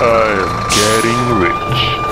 I am getting rich.